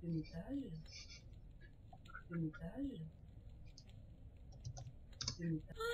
Sanitário? Sanitário? Sanitário?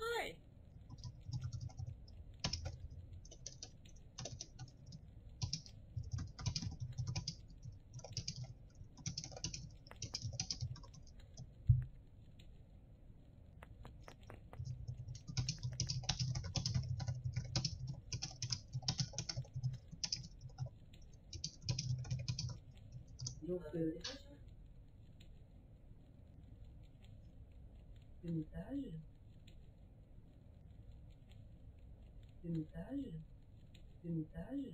Hi. Donc, euh, euh, demi-taille. Demi-taille. Demi-taille.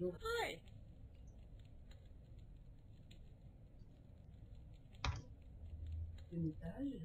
Hi. demi-taille.